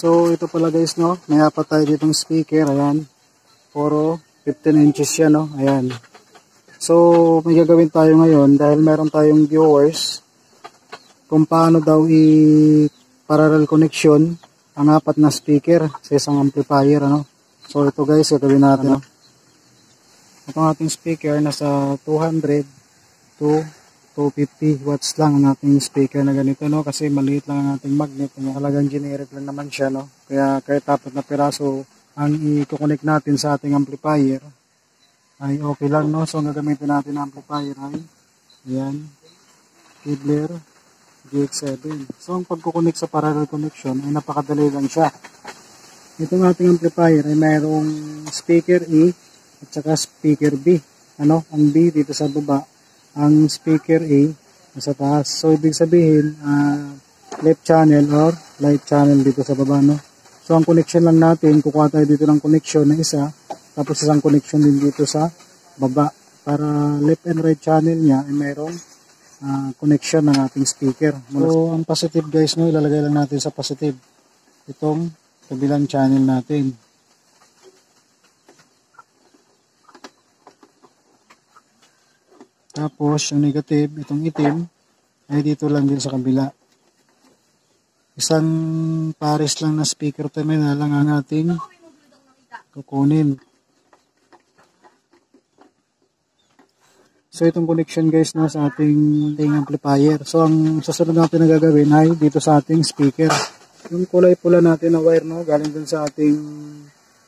So, ito pala guys, no? May apat tayo ditong speaker. Ayan. Puro 15 inches yan, no? Ayan. So, may gagawin tayo ngayon dahil meron tayong viewers kung paano daw i-parallel connection ang apat na speaker sa isang amplifier, ano? So, ito guys, gagawin natin, no? Itong ating speaker, nasa 200 to 250 watts lang ang ating speaker na ganito no? Kasi maliit lang ang ating magnet. Yung halagang generic lang naman siya no? Kaya kahit apat na piraso ang i-connect natin sa ating amplifier ay okay lang no? So ang gagamitin natin ng amplifier ay ayan Kibler GX7 so ang pagkukonek sa parallel connection ay napakadali lang siya. Itong ating amplifier ay mayroong speaker E at saka speaker B. Ano? Ang B dito sa baba ang speaker A nasa taas. So, ibig sabihin, uh, left channel or right channel dito sa baba, no? So, ang connection lang natin, kukuha tayo dito ng connection na isa, tapos isang connection din dito sa baba. Para left and right channel niya ay mayroong uh, connection ng ating speaker. So, ang positive guys, no, ilalagay lang natin sa positive itong kabilang channel natin. Tapos, yung negative, itong itim, ay dito lang din sa kabila. Isang pares lang na speaker terminal lang ang ating kukunin. So, itong connection guys na sa ating, ating amplifier. So, ang susunod natin na gagawin ay dito sa ating speaker. Yung kulay pula natin na wire no, galing dun sa ating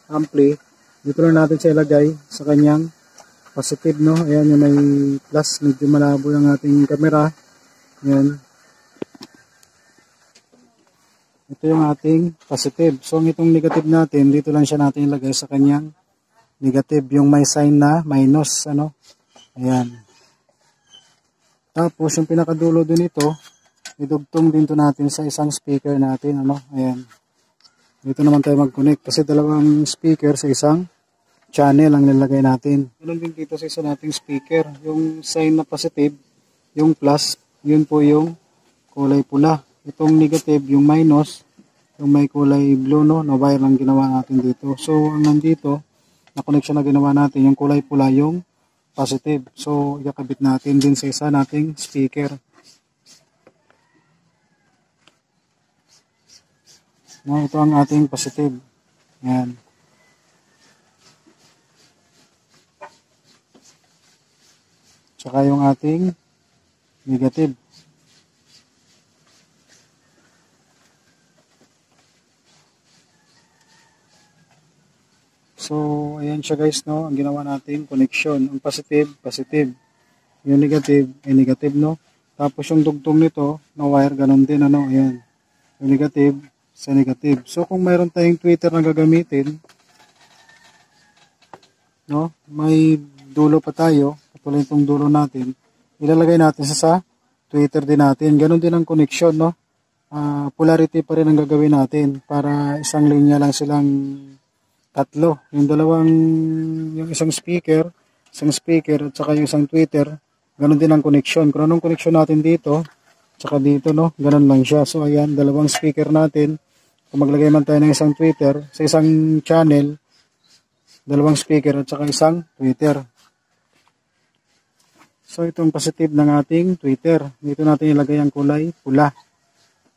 ampli, dito lang natin siya ilagay sa kanyang positive no? Ayan yung may plus medyo malabo yung ating camera. Ayan. Ito yung ating positive. So itong negative natin dito lang siya natin ilagay sa kanyang negative. Yung may sign na minus ano? Ayan. Tapos yung pinakadulo din ito idugtong din to natin sa isang speaker natin ano? Ayan. Dito naman tayo mag-connect. Kasi dalawang speaker sa isang channel ang nilagay natin. Ganun din dito sa isa nating speaker. Yung sign na positive, yung plus, yun po yung kulay pula. Itong negative, yung minus, yung may kulay blue, no, na wire lang ginawa natin dito. So, ang nandito, na connection na ginawa natin, yung kulay pula, yung positive. So, ikakabit natin din sa isa nating speaker. No, ito ang ating positive. Yan. Tsaka yung ating negative. So, ayan siya guys, no? Ang ginawa natin, connection. Ang positive, positive. Yung negative, ay negative, no? Tapos yung dugtong nito, na wire, ganun din, ano? Ayan. Yung negative, sa negative. So, kung mayroon tayong Twitter na gagamitin, no? May dulo pa tayo, tulad itong dulo natin, ilalagay natin sa, sa Twitter din natin. Ganon din ang connection, no? Uh, polarity pa rin ang gagawin natin para isang linya lang silang tatlo. Yung dalawang, yung isang speaker, isang speaker at saka yung isang Twitter, ganon din ang connection. Kung anong connection natin dito, saka dito, no? Ganon lang siya. So, ayan, dalawang speaker natin. Kung maglagay man tayo ng isang Twitter, sa isang channel, dalawang speaker at saka isang Twitter. So itong positive ng ating Twitter. Dito natin ilagay ang kulay pula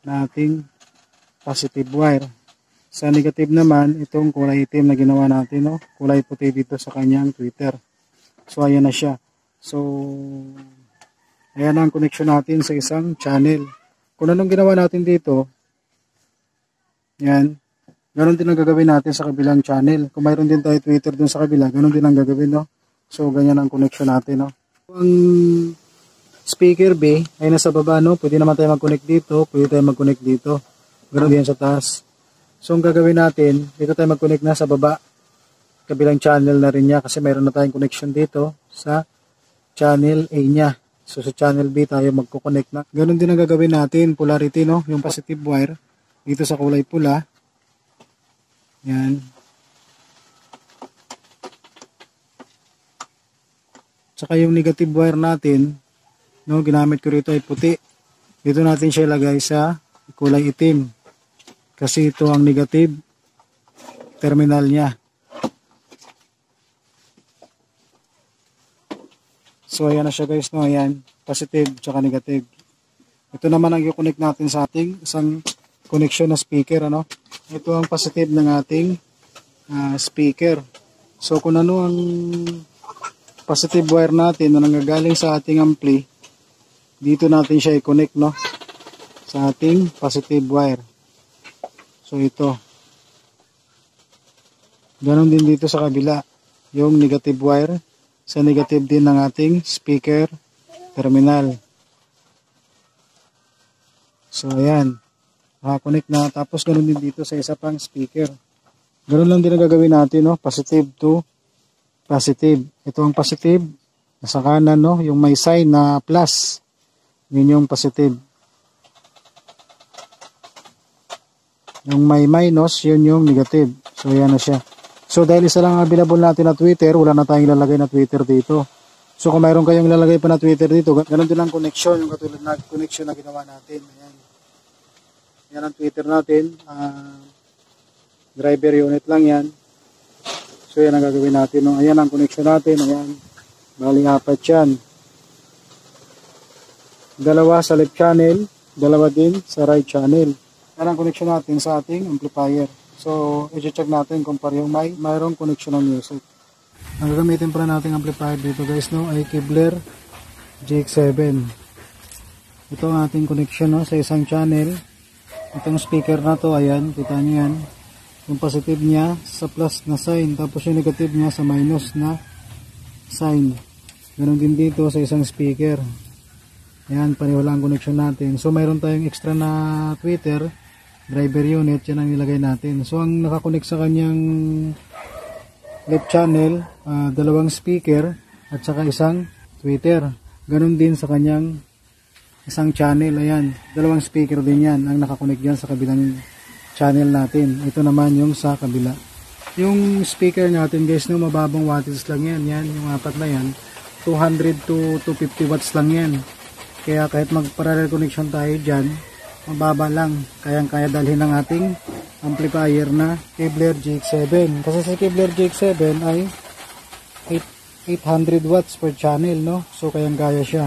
na ating positive wire. Sa negative naman, itong kulay itim na ginawa natin, no? kulay puti dito sa kanyang Twitter. So ayan na siya. So ayan ang connection natin sa isang channel. Kung anong ginawa natin dito, yan, Ganon din ang gagawin natin sa kabilang channel. Kung mayroon din tayo Twitter dun sa kabila, ganon din ang gagawin, no? So, ganyan ang connection natin, no? Ang speaker B ay nasa baba, no? Pwede naman tayo mag-connect dito, pwede tayo mag-connect dito. Ganun din sa taas. So, ang gagawin natin, dito tayo mag-connect na sa baba. Kabilang channel na rin niya kasi mayroon na tayong connection dito sa channel A niya. So, sa channel B tayo magko-connect na. Ganun din ang gagawin natin, polarity, no? Yung positive wire dito sa kulay pula. Yan. Tsaka yung negative wire natin, no, ginamit ko rito ay puti. Dito natin siya ilagay sa kulay itim. Kasi ito ang negative terminal niya. So ayan na siya guys no, ayan, positive tsaka negative. Ito naman ang i-connect natin sa ating isang connection na speaker ano. Ito ang positive ng ating uh, speaker. So kung ano ang positive wire natin na nanggagaling sa ating ampli, dito natin siya i-connect no sa ating positive wire. So ito. Ganon din dito sa kabila, yung negative wire sa negative din ng ating speaker terminal. So ayan, nakakonect na. Tapos ganun din dito sa isa pang speaker. Ganun lang din ang gagawin natin, no? positive to positive. Ito ang positive, nasa kanan, no? yung may sign na plus. Yun yung positive. Yung may minus, yun yung negative. So ayan na siya. So dahil isa lang available natin na Twitter, wala na tayong ilalagay na Twitter dito. So kung mayroon kayong ilalagay pa na Twitter dito, ganun din ang connection, yung katulad na connection na ginawa natin. Ayan. Yan ang Twitter natin. Uh, driver unit lang yan. So yan ang gagawin natin. No? Ayan ang connection natin. Ayan. Bali apat yan. Dalawa sa left channel, dalawa din sa right channel. Yan ang connection natin sa ating amplifier. So, i-check natin kung parehong may mayroong connection ng music. Ang gagamitin pala natin amplifier dito guys no ay Kibler GX7. Ito ang ating connection no sa isang channel. Itong speaker na to, ayan, kita niyo yan. Yung positive niya sa plus na sign, tapos yung negative niya sa minus na sign. Ganon din dito sa isang speaker. Ayan, pareho lang connection natin. So, mayroon tayong extra na tweeter driver unit, yan ang nilagay natin. So, ang nakakonect sa kanyang left channel, uh, dalawang speaker, at saka isang tweeter. Ganon din sa kanyang isang channel, ayan, dalawang speaker din yan, ang nakakonect dyan sa kabilang channel natin. Ito naman yung sa kabila. Yung speaker natin guys, no, mababang wattage lang yan. Yan, yung apat na yan. 200 to 250 watts lang yan. Kaya kahit mag-parallel connection tayo dyan, mababa lang kayang kaya dalhin ng ating amplifier na Kevlar GX7 kasi sa Kevlar GX7 ay 800 watts per channel no so kayang kaya siya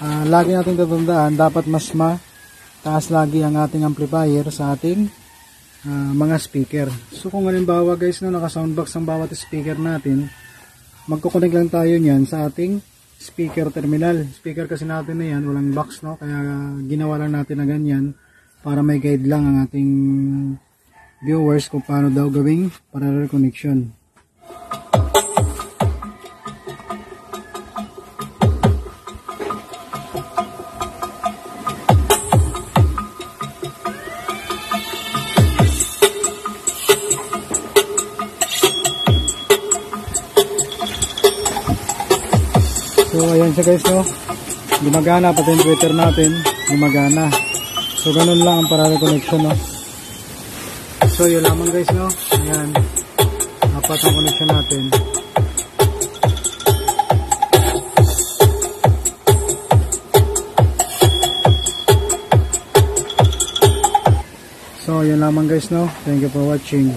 uh, lagi natin tatandaan dapat mas ma taas lagi ang ating amplifier sa ating uh, mga speaker so kung halimbawa guys no naka soundbox ang bawat speaker natin magkukunik lang tayo niyan sa ating speaker terminal. Speaker kasi natin na yan, walang box no, kaya ginawa lang natin na ganyan para may guide lang ang ating viewers kung paano daw gawing parallel connection. Siya guys no. Gumagana pati yung Twitter natin, gumagana. So ganun lang ang parallel connection no. So yun lamang guys no. Ayan. Apat ang connection natin. So yun lamang guys no. Thank you for watching.